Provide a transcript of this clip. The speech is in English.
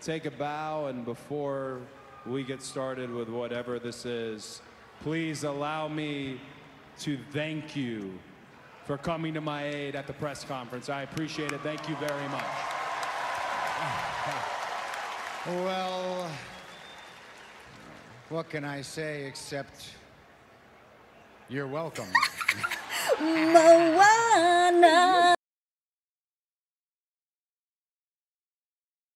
take a bow, and before we get started with whatever this is, please allow me to thank you for coming to my aid at the press conference. I appreciate it. Thank you very much. Well, what can I say except you're welcome?